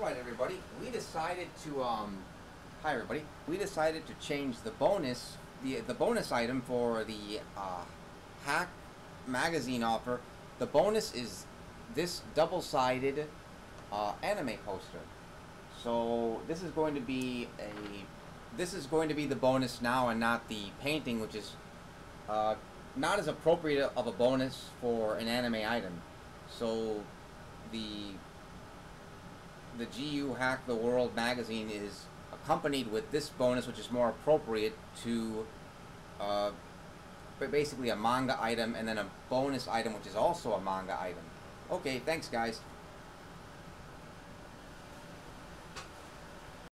Alright everybody, we decided to, um, hi everybody, we decided to change the bonus, the, the bonus item for the, uh, Hack magazine offer. The bonus is this double-sided, uh, anime poster. So, this is going to be a, this is going to be the bonus now and not the painting, which is, uh, not as appropriate of a bonus for an anime item. So, the the GU Hack the World magazine is accompanied with this bonus, which is more appropriate to uh, basically a manga item, and then a bonus item, which is also a manga item. Okay, thanks, guys.